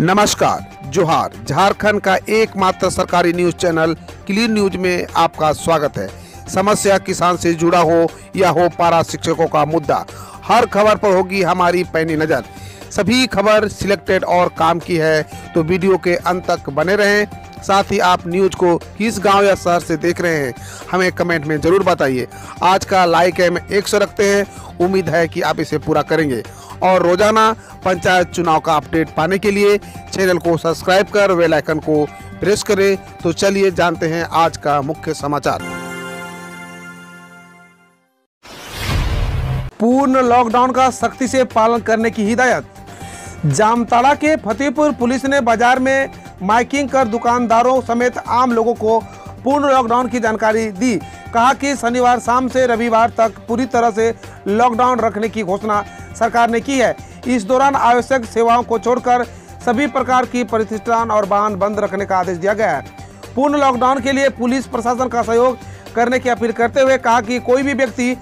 नमस्कार, जोहार, झारखंड का एकमात्र सरकारी न्यूज़ चैनल क्लीन न्यूज़ में आपका स्वागत है। समस्या किसान से जुड़ा हो या हो पारा शिक्षकों का मुद्दा, हर खबर पर होगी हमारी पैनी नज़र। सभी खबर सिलेक्टेड और काम की है तो वीडियो के अंत तक बने रहें। साथ ही आप न्यूज़ को किस गाँव या शहर से देख रहे हैं, हमें कमेंट में ज़रूर बताइए। आज का लाइक है एक रखते हैं। उम्मीद है कि आप इसे पूरा करेंगे। और रोज़ाना पंचायत चुनाव का अपडेट पाने के लिए चैनल को सब्सक्राइब कर बेल आइकन को प्रेस करें। तो चलिए जानते हैं आज का मुख्य समाचार। पूर्ण लॉकडाउन का सख्ती से पालन करने की हिदायत। जामताड़ा के फतेहपुर पुलिस ने बाज़ार में माइकिंग कर दुकानदारों समेत आम लोगों को पूर्ण लॉकडाउन की जानकारी दी। कहा कि शनिवार शाम से रविवार तक पूरी तरह से लॉकडाउन रखने की घोषणा सरकार ने की है। इस दौरान आवश्यक सेवाओं को छोड़कर सभी प्रकार की प्रतिष्ठान और वाहन बंद रखने का आदेश दिया गया है। पूर्ण लॉकडाउन के लिए पुलिस प्रशासन का सहयोग करने की अपील करते हुए कहा कि कोई भी व्यक्ति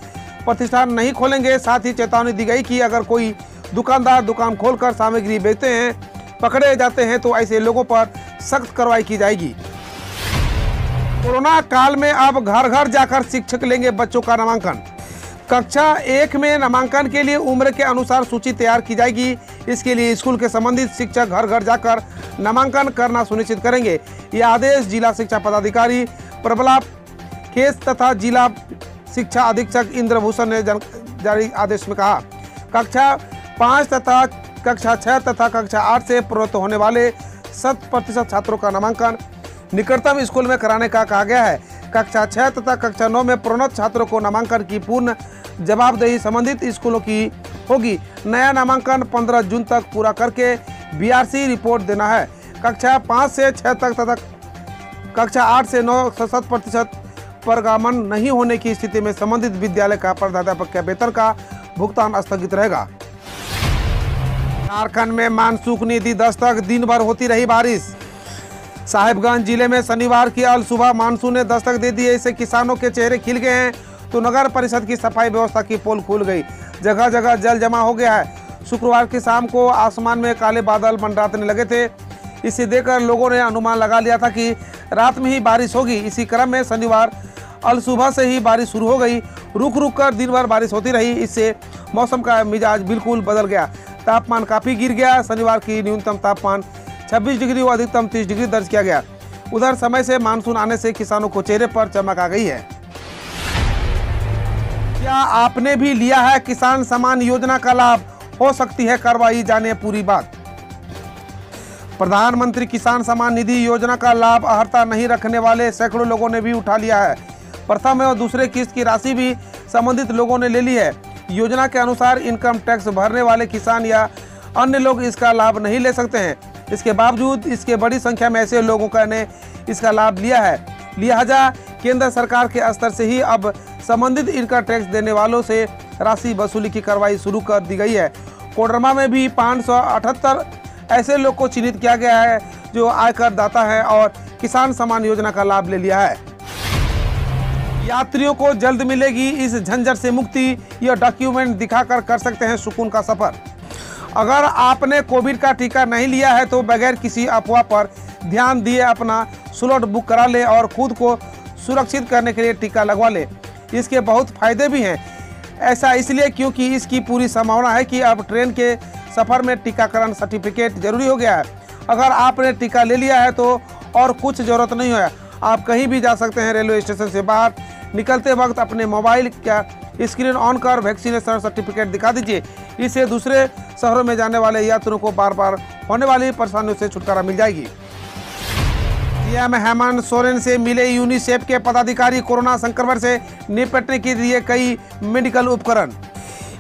प्रतिष्ठान नहीं खोलेंगे, साथ ही चेतावनी दी गई कि अगर कोई दुकानदार दुकान खोलकर सामग्री बेचते हैं पकड़े जाते हैं तो ऐसे लोगों पर सख्त कार्रवाई की जाएगी। कोरोना काल में अब घर घर जाकर शिक्षक लेंगे बच्चों का नामांकन। कक्षा एक में नामांकन के लिए उम्र के अनुसार सूची तैयार की जाएगी। इसके लिए स्कूल के संबंधित शिक्षक घर घर जाकर नामांकन करना सुनिश्चित करेंगे। यह आदेश जिला शिक्षा पदाधिकारी प्रबला केस तथा जिला शिक्षा अधीक्षक इंद्रभूषण ने जारी आदेश में कहा। कक्षा पाँच तथा कक्षा छः तथा कक्षा आठ से प्रवृत्त होने वाले शत प्रतिशत छात्रों का नामांकन निकटतम स्कूल में कराने का कहा गया है। कक्षा छः तथा कक्षा नौ में प्रोन्नत छात्रों को नामांकन की पूर्ण जवाबदेही संबंधित स्कूलों की होगी। नया नामांकन 15 जून तक पूरा करके बीआरसी रिपोर्ट देना है। कक्षा पाँच से छः तक तथा कक्षा आठ से नौ शत प्रतिशत परगामन नहीं होने की स्थिति में संबंधित विद्यालय का प्रधाध्यापक के वेतन का भुगतान स्थगित रहेगा। झारखंड में मानसून निधि दस्तक, दिन भर होती रही बारिश। साहिबगंज ज़िले में शनिवार की अल सुबह मानसून ने दस्तक दे दी है इससे किसानों के चेहरे खिल गए हैं। तो नगर परिषद की सफ़ाई व्यवस्था की पोल खुल गई। जगह जगह जल जमा हो गया है। शुक्रवार की शाम को आसमान में काले बादल मंडराने लगे थे। इसे देखकर लोगों ने अनुमान लगा लिया था कि रात में ही बारिश होगी। इसी क्रम में शनिवार अल सुबह से ही बारिश शुरू हो गई। रुक रुक कर दिन भर बारिश होती रही। इससे मौसम का मिजाज बिल्कुल बदल गया। तापमान काफ़ी गिर गया। शनिवार की न्यूनतम तापमान 26 डिग्री व अधिकतम 30 डिग्री दर्ज किया गया। उधर समय से मानसून आने से किसानों को चेहरे पर चमक आ गई है। क्या आपने भी लिया है किसान सम्मान योजना का लाभ? हो सकती है कार्रवाई जाने पूरी बात। प्रधानमंत्री किसान सम्मान निधि योजना का लाभ अहर्ता नहीं रखने वाले सैकड़ों लोगों ने भी उठा लिया है। प्रथम एवं दूसरे किस्त की राशि भी संबंधित लोगों ने ले ली है। योजना के अनुसार इनकम टैक्स भरने वाले किसान या अन्य लोग इसका लाभ नहीं ले सकते हैं। इसके बावजूद इसके बड़ी संख्या में ऐसे लोगों का ने इसका लाभ लिया है। लिहाजा केंद्र सरकार के स्तर से ही अब संबंधित इनकम टैक्स देने वालों से राशि वसूली की कार्रवाई शुरू कर दी गई है। कोडरमा में भी पाँच सौ अठहत्तर ऐसे लोग को चिन्हित किया गया है जो आयकर दाता है और किसान सम्मान योजना का लाभ ले लिया है। यात्रियों को जल्द मिलेगी इस झंझट से मुक्ति। यह डॉक्यूमेंट दिखाकर कर सकते हैं सुकून का सफ़र। अगर आपने कोविड का टीका नहीं लिया है तो बगैर किसी अफवाह पर ध्यान दिए अपना स्लॉट बुक करा ले और खुद को सुरक्षित करने के लिए टीका लगवा ले। इसके बहुत फ़ायदे भी हैं। ऐसा इसलिए क्योंकि इसकी पूरी संभावना है कि अब ट्रेन के सफ़र में टीकाकरण सर्टिफिकेट ज़रूरी हो गया है। अगर आपने टीका ले लिया है तो और कुछ ज़रूरत नहीं है। आप कहीं भी जा सकते हैं रेलवे स्टेशन से बाहर। निकलते वक्त अपने मोबाइल का स्क्रीन ऑन कर वैक्सीनेशन सर्टिफिकेट दिखा दीजिए। इससे दूसरे शहरों में जाने वाले यात्रियों को बार बार होने वाली परेशानियों से छुटकारा मिल जाएगी। सीएम हेमंत सोरेन से मिले यूनिसेफ के पदाधिकारी कोरोना संक्रमण से निपटने के लिए कई मेडिकल उपकरण।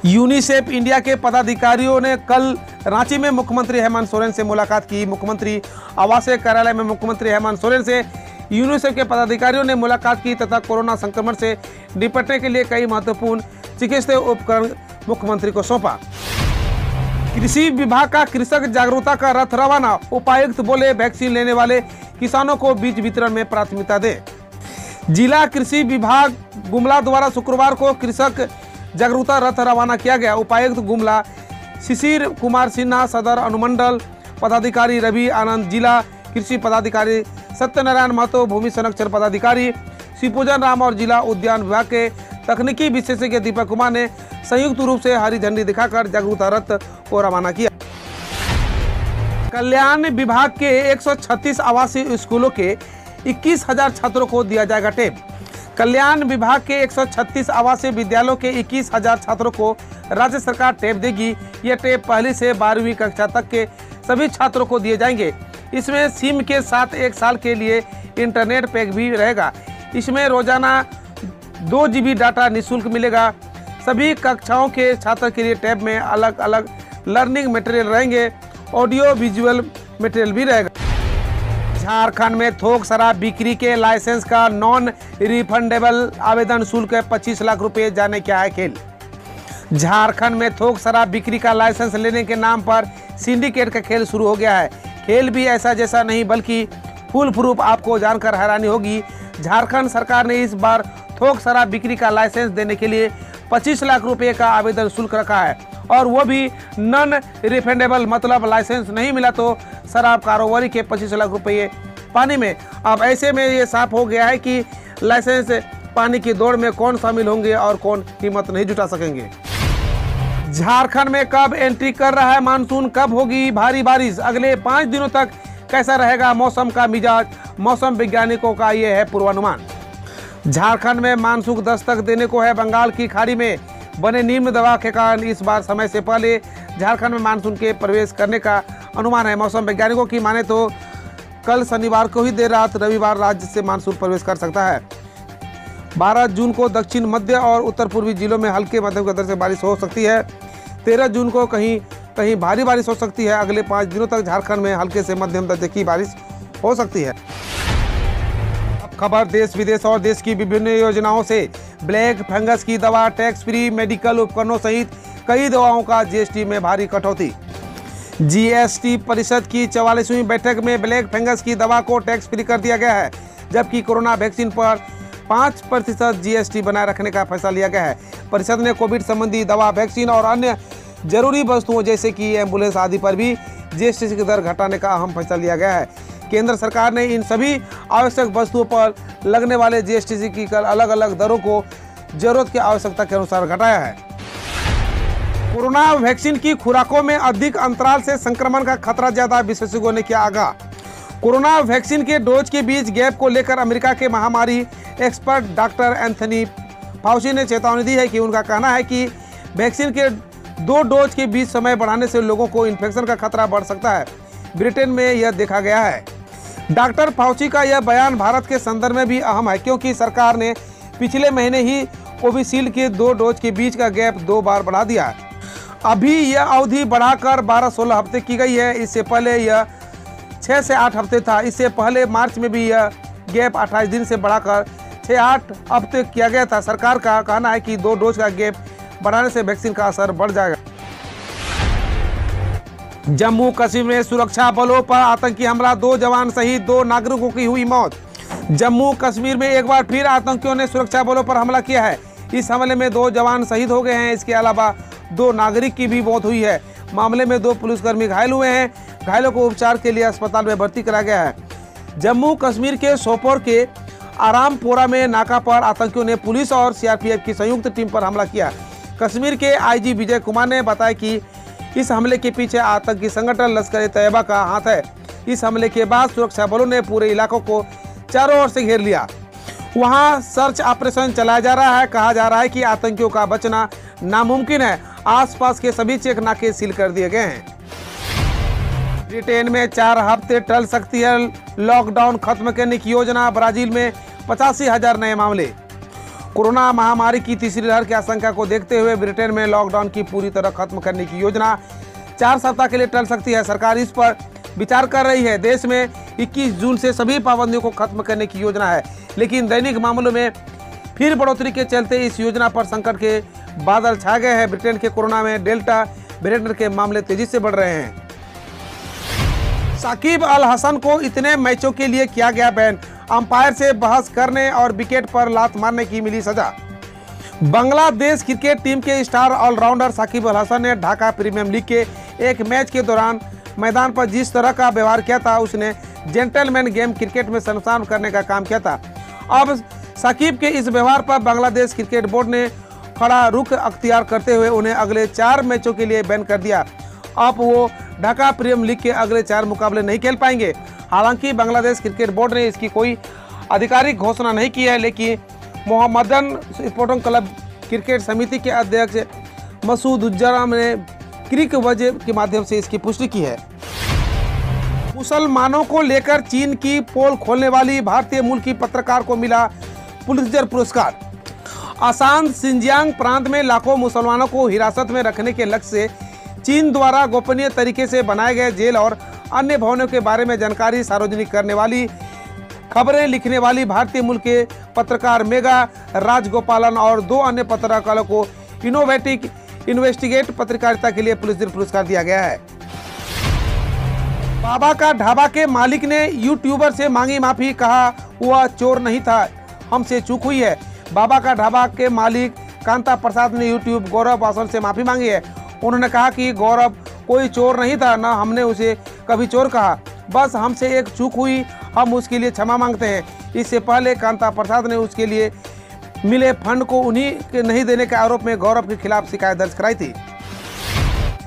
यूनिसेफ इंडिया के पदाधिकारियों ने कल रांची में मुख्यमंत्री हेमंत सोरेन से मुलाकात की। मुख्यमंत्री आवासीय कार्यालय में मुख्यमंत्री हेमंत सोरेन से यूनिसेफ के पदाधिकारियों ने मुलाकात की तथा कोरोना संक्रमण से निपटने के लिए कई महत्वपूर्ण चिकित्सा उपकरण मुख्यमंत्री को सौंपा। कृषि विभाग का कृषक जागरूकता का रथ रवाना, उपायुक्त बोले, वैक्सीन लेने वाले किसानों को बीज वितरण में प्राथमिकता दे। जिला कृषि विभाग गुमला द्वारा शुक्रवार को कृषक जागरूकता रथ रवाना किया गया। उपायुक्त गुमला शिशिर कुमार सिन्हा, सदर अनुमंडल पदाधिकारी रवि आनंद, जिला कृषि पदाधिकारी सत्यनारायण महतो भूमि संरक्षण पदाधिकारी शिवपूजन राम और जिला उद्यान विभाग के तकनीकी विशेषज्ञ दीपक कुमार ने संयुक्त रूप से हरी झंडी दिखाकर जागरूकता रथ को रवाना किया। कल्याण विभाग के 136 आवासीय स्कूलों के 21,000 छात्रों को दिया जाएगा टेप कल्याण विभाग के 136 आवासीय विद्यालयों के 21,000 छात्रों को राज्य सरकार टेप देगी। ये टेप पहली से बारहवीं कक्षा तक के सभी छात्रों को दिए जाएँगे। इसमें सिम के साथ एक साल के लिए इंटरनेट पैक भी रहेगा। इसमें रोज़ाना दो जीबी डाटा निःशुल्क मिलेगा। सभी कक्षाओं के छात्र के लिए टैब में अलग अलग लर्निंग मटेरियल रहेंगे। ऑडियो विजुअल मटेरियल भी रहेगा। झारखंड में थोक शराब बिक्री के लाइसेंस का नॉन रिफंडेबल आवेदन शुल्क पच्चीस लाख रुपए जाने क्या है खेल झारखंड में थोक शराब बिक्री का लाइसेंस लेने के नाम पर सिंडिकेट का खेल शुरू हो गया है। खेल भी ऐसा जैसा नहीं, बल्कि फुल प्रूफ आपको जानकर हैरानी होगी। झारखंड सरकार ने इस बार थोक शराब बिक्री का लाइसेंस देने के लिए 25 लाख रुपए का आवेदन शुल्क रखा है। और वो भी नॉन रिफंडेबल मतलब लाइसेंस नहीं मिला तो शराब कारोबारी के 25 लाख रुपए पानी में। अब ऐसे में ये साफ़ हो गया है कि लाइसेंस पानी की दौड़ में कौन शामिल होंगे और कौन कीमत नहीं जुटा सकेंगे। झारखंड में कब एंट्री कर रहा है मानसून? कब होगी भारी बारिश? अगले पाँच दिनों तक कैसा रहेगा मौसम का मिजाज? मौसम वैज्ञानिकों का ये है पूर्वानुमान। झारखंड में मानसून दस्तक देने को है बंगाल की खाड़ी में बने निम्न दबाव के कारण इस बार समय से पहले झारखंड में मानसून के प्रवेश करने का अनुमान है। मौसम वैज्ञानिकों की माने तो कल शनिवार को ही देर रात रविवार राज्य से मानसून प्रवेश कर सकता है। 12 जून को दक्षिण मध्य और उत्तर पूर्वी जिलों में हल्के मध्यम गदर से बारिश हो सकती है। 13 जून को कहीं कहीं भारी बारिश हो सकती है। अगले पाँच दिनों तक झारखंड में हल्के से मध्यम दर्जे की बारिश हो सकती है। खबर देश विदेश और देश की विभिन्न योजनाओं से। ब्लैक फंगस की दवा, टैक्स फ्री मेडिकल उपकरणों सहित कई दवाओं का जीएसटी में भारी कटौती। जीएसटी परिषद की चवालीसवीं बैठक में ब्लैक फंगस की दवा को टैक्स फ्री कर दिया गया है, जबकि कोरोना वैक्सीन पर पाँच प्रतिशत जीएसटी बनाए रखने का फैसला लिया गया है। परिषद ने कोविड संबंधी दवा, वैक्सीन और अन्य ज़रूरी वस्तुओं जैसे कि एंबुलेंस आदि पर भी जीएसटी की दर घटाने का अहम फैसला लिया गया है। केंद्र सरकार ने इन सभी आवश्यक वस्तुओं पर लगने वाले जीएसटी की कर अलग अलग दरों को ज़रूरत की आवश्यकता के अनुसार घटाया है। कोरोना वैक्सीन की खुराकों में अधिक अंतराल से संक्रमण का खतरा ज़्यादा, विशेषज्ञों ने किया आगा कोरोना वैक्सीन के डोज के बीच गैप को लेकर अमेरिका के महामारी एक्सपर्ट डॉक्टर एंथनी फाउसी ने चेतावनी दी है कि उनका कहना है कि वैक्सीन के दो डोज के बीच समय बढ़ाने से लोगों को इन्फेक्शन का खतरा बढ़ सकता है। ब्रिटेन में यह देखा गया है। डॉक्टर फाउची का यह बयान भारत के संदर्भ में भी अहम है, क्योंकि सरकार ने पिछले महीने ही कोविशील्ड के दो डोज के बीच का गैप दो बार बढ़ा दिया अभी यह अवधि बढ़ाकर 12-16 हफ़्ते की गई है। इससे पहले यह 6 से 8 हफ़्ते था। इससे पहले मार्च में भी यह गैप 28 दिन से बढ़ाकर 6-8 हफ़्ते किया गया था। सरकार का कहना है कि दो डोज का गैप बढ़ाने से वैक्सीन का असर बढ़ जाएगा। जम्मू कश्मीर में सुरक्षा बलों पर आतंकी हमला, दो जवान सहित दो नागरिकों की हुई मौत। जम्मू कश्मीर में एक बार फिर आतंकियों ने सुरक्षा बलों पर हमला किया है। इस हमले में दो जवान शहीद हो गए हैं, इसके अलावा दो नागरिक की भी मौत हुई है। मामले में दो पुलिसकर्मी घायल हुए हैं। घायलों को उपचार के लिए अस्पताल में भर्ती कराया गया है। जम्मू कश्मीर के सोपोर के आरामपोरा में नाका पर आतंकियों ने पुलिस और सीआरपीएफ की संयुक्त टीम पर हमला किया। कश्मीर के आईजी विजय कुमार ने बताया कि इस हमले के पीछे आतंकी संगठन लश्कर तैयबा का हाथ है। इस हमले के बाद सुरक्षा बलों ने पूरे इलाकों को चारों ओर से घेर लिया। वहाँ सर्च ऑपरेशन चलाया जा रहा है। कहा जा रहा है कि आतंकियों का बचना नामुमकिन है। आसपास के सभी चेक नाके सील कर दिए गए हैं। ब्रिटेन में चार हफ़्ते टल सकती है। लॉकडाउन खत्म करने की योजना, ब्राज़ील में पचासी हज़ार नए मामले। कोरोना महामारी की तीसरी लहर की आशंका को देखते हुए ब्रिटेन में लॉकडाउन की पूरी तरह खत्म करने की योजना चार सप्ताह के लिए टल सकती है। सरकार इस पर विचार कर रही है। देश में 21 जून से सभी पाबंदियों को खत्म करने की योजना है। लेकिन दैनिक मामलों में फिर बढ़ोतरी के चलते इस योजना पर संकट के बादल छा गए हैं। ब्रिटेन के कोरोना में डेल्टा वेरिएंट के मामले तेज़ी से बढ़ रहे हैं। साकिब अल हसन को इतने मैचों के लिए किया गया बैन। अंपायर से बहस करने और विकेट पर लात मारने की मिली सजा। बांग्लादेश क्रिकेट टीम के स्टार ऑलराउंडर साकिब अल हसन ने ढाका प्रीमियर लीग के एक मैच के दौरान मैदान पर जिस तरह का व्यवहार किया था, उसने जेंटलमैन गेम क्रिकेट में शर्मसार करने का काम किया था। अब साकिब के इस व्यवहार पर बांग्लादेश क्रिकेट बोर्ड ने खड़ा रुख अख्तियार करते हुए उन्हें अगले चार मैचों के लिए बैन कर दिया। अब वो ढाका प्रीमियर लीग के अगले चार मुकाबले नहीं खेल पाएँगे। हालाँकि बांग्लादेश क्रिकेट बोर्ड ने इसकी कोई आधिकारिक घोषणा नहीं की है, लेकिन मोहम्मदन स्पोर्टिंग क्लब क्रिकेट समिति के अध्यक्ष मसूद उज्जराम ने क्रिक वजह के माध्यम से इसकी पुष्टि की है। मुसलमानों को लेकर चीन की पोल खोलने वाली भारतीय मूल की पत्रकार को मिला पुलिसर पुरस्कार। आसान सिंजियांग प्रांत में लाखों मुसलमानों को हिरासत में रखने के लक्ष्य से चीन द्वारा गोपनीय तरीके से बनाए गए जेल और अन्य भवनों के बारे में जानकारी सार्वजनिक करने वाली खबरें लिखने वाली भारतीय मूल के पत्रकार मेगा राजगोपालन और दो अन्य पत्रकारों को इनोवेटिव इन्वेस्टिगेट पत्रकारिता के लिए पुलिस पुरस्कार दिया गया है। बाबा का ढाबा के मालिक ने यूट्यूबर से मांगी माफ़ी, कहा वह चोर नहीं था, हमसे चूक हुई है। बाबा का ढाबा के मालिक कांता प्रसाद ने यूट्यूब गौरव वासन से माफ़ी मांगी है। उन्होंने कहा कि गौरव, कोई चोर नहीं था, न हमने उसे कभी चोर कहा, बस हमसे एक चूक हुई, हम उसके लिए क्षमा मांगते हैं। इससे पहले कांता प्रसाद ने उसके लिए मिले फंड को उन्हीं के नहीं देने के आरोप में गौरव के खिलाफ शिकायत दर्ज कराई थी।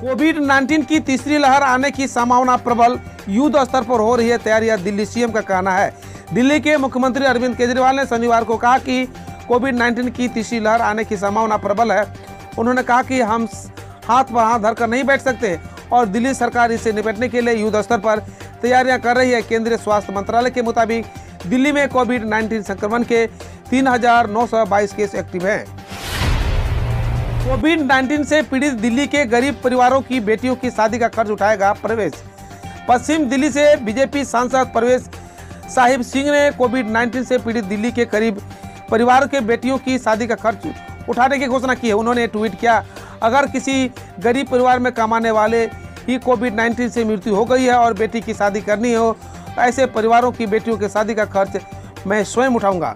कोविड 19 की तीसरी लहर आने की संभावना प्रबल, युद्ध स्तर पर हो रही है तैयारियाँ, दिल्ली सीएम का कहना है। दिल्ली के मुख्यमंत्री अरविंद केजरीवाल ने शनिवार को कहा कि कोविड 19 की तीसरी लहर आने की संभावना प्रबल है। उन्होंने कहा कि हम हाथ पर हाथ धरकर नहीं बैठ सकते। और दिल्ली सरकार इससे निपटने के लिए युद्ध स्तर पर तैयारियाँ कर रही है। केंद्रीय स्वास्थ्य मंत्रालय के मुताबिक दिल्ली में कोविड 19 संक्रमण के 3,922 केस एक्टिव हैं। कोविड 19 से पीड़ित दिल्ली के गरीब परिवारों की बेटियों की शादी का खर्च उठाएगा प्रवेश। पश्चिम दिल्ली से बीजेपी सांसद प्रवेश साहिब सिंह ने कोविड 19 से पीड़ित दिल्ली के करीब परिवार के बेटियों की शादी का खर्च उठाने की घोषणा की है। उन्होंने ट्वीट किया अगर किसी गरीब परिवार में कमाने वाले ही कोविड 19 से मृत्यु हो गई है और बेटी की शादी करनी हो तो ऐसे परिवारों की बेटियों की शादी का खर्च मैं स्वयं उठाऊँगा।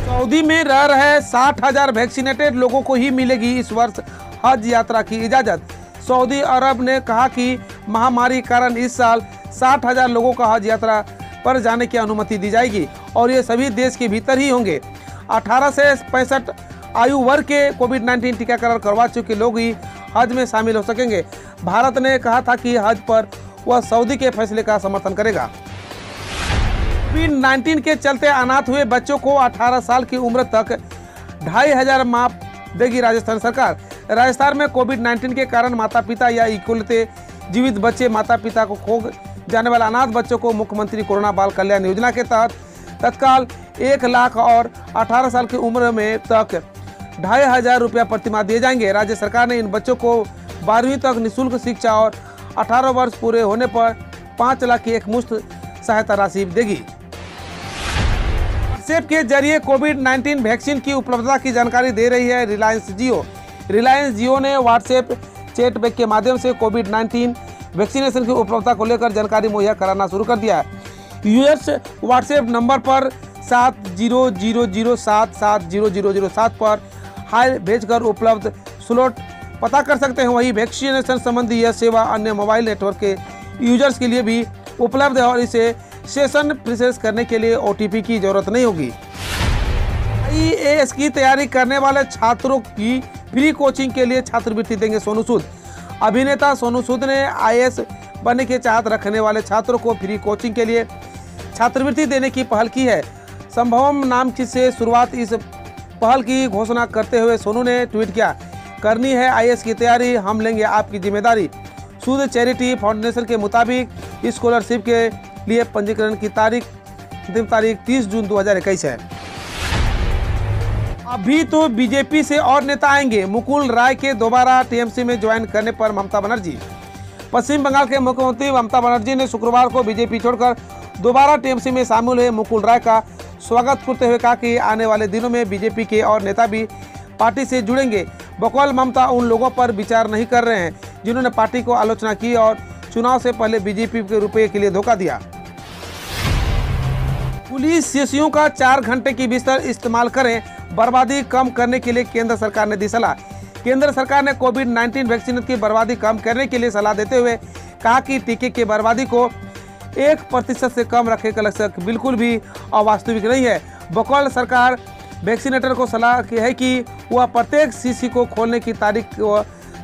सऊदी में रह रहे साठ हज़ार वैक्सीनेटेड लोगों को ही मिलेगी इस वर्ष हज यात्रा की इजाज़त। सऊदी अरब ने कहा कि महामारी कारण इस साल साठ हज़ार लोगों का हज यात्रा पर जाने की अनुमति दी जाएगी और ये सभी देश के भीतर ही होंगे। 18 से पैंसठ आयु वर्ग के कोविड 19 टीकाकरण करवा चुके लोग ही हज में शामिल हो सकेंगे। भारत ने कहा था कि हज पर वह सऊदी के फैसले का समर्थन करेगा। कोविड 19 के चलते अनाथ हुए बच्चों को 18 साल की उम्र तक ढाई हज़ार माफ़ देगी राजस्थान सरकार। राजस्थान में कोविड 19 के कारण माता पिता या इकुलते जीवित बच्चे माता पिता को खो जाने वाले अनाथ बच्चों को मुख्यमंत्री कोरोना बाल कल्याण योजना के तहत तत्काल एक लाख और 18 साल की उम्र में तक ढाई हज़ार रुपया प्रतिमाह दिए जाएँगे। राज्य सरकार ने इन बच्चों को बारहवीं तक निःशुल्क शिक्षा और 18 वर्ष पूरे होने पर पाँच लाख की एक मुश्त सहायता राशि देगी। व्हाट्सएप के ज़रिए कोविड 19 वैक्सीन की उपलब्धता की जानकारी दे रही है रिलायंस जियो। रिलायंस जियो ने व्हाट्सएप चैट बैक के माध्यम से कोविड 19 वैक्सीनेशन की उपलब्धता को लेकर जानकारी मुहैया कराना शुरू कर दिया है। यूएस व्हाट्सएप नंबर पर सात ज़ीरो ज़ीरो ज़ीरो सात सात ज़ीरो ज़ीरो ज़ीरो सात पर हाई भेजकर उपलब्ध स्लॉट पता कर सकते हैं। वही वैक्सीनेशन संबंधी यह सेवा अन्य मोबाइल नेटवर्क के यूज़र्स के लिए भी उपलब्ध है और इसे सेशन प्रोसेस करने के लिए ओटीपी की ज़रूरत नहीं होगी। आई की तैयारी करने वाले छात्रों की फ्री कोचिंग के लिए छात्रवृत्ति देंगे सोनू सूद। अभिनेता सोनू सूद ने आई बनने की चाहत रखने वाले छात्रों को फ्री कोचिंग के लिए छात्रवृत्ति देने की पहल की है। संभवम नाम की से शुरुआत इस पहल की घोषणा करते हुए सोनू ने ट्वीट किया, करनी है आईएएस की तैयारी, हम लेंगे आपकी ज़िम्मेदारी। सूद चैरिटी फाउंडेशन के मुताबिक स्कॉलरशिप के लिए पंजीकरण की तारीख, अंतिम तारीख 30 जून 2021 है। अभी तो बीजेपी से और नेता आएँगे। मुकुल राय के दोबारा टीएमसी में ज्वाइन करने पर ममता बनर्जी। पश्चिम बंगाल के मुख्यमंत्री ममता बनर्जी ने शुक्रवार को बीजेपी छोड़कर दोबारा टीएमसी में शामिल हुए मुकुल राय का स्वागत करते हुए कहा कि आने वाले दिनों में बीजेपी के और नेता भी पार्टी से जुड़ेंगे। बकौल ममता उन लोगों पर विचार नहीं कर रहे हैं, जिन्होंने पार्टी को आलोचना की और चुनाव से पहले बीजेपी के रुपये के लिए धोखा दिया। पुलिस सीसीओ का चार घंटे की बिस्तर इस्तेमाल करें, बर्बादी कम करने के लिए केंद्र सरकार ने दी सलाह। केंद्र सरकार ने कोविड 19 वैक्सीन की बर्बादी कम करने के लिए सलाह देते हुए कहा कि टीके की बर्बादी को एक प्रतिशत से कम रखने का लक्ष्य बिल्कुल भी अवास्तविक नहीं है। बकौल सरकार वैक्सीनेटर को सलाह की है कि वह प्रत्येक शीशी को खोलने की तारीख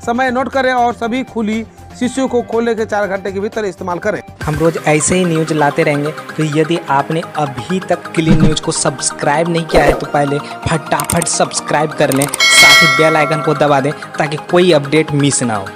समय नोट करें और सभी खुली शीशियों को खोलने के चार घंटे के भीतर इस्तेमाल करें। हम रोज ऐसे ही न्यूज़ लाते रहेंगे। तो यदि आपने अभी तक क्लीन न्यूज़ को सब्सक्राइब नहीं किया है तो पहले फटाफट सब्सक्राइब कर लें। साथ ही बेल आइकन को दबा दें ताकि कोई अपडेट मिस ना हो।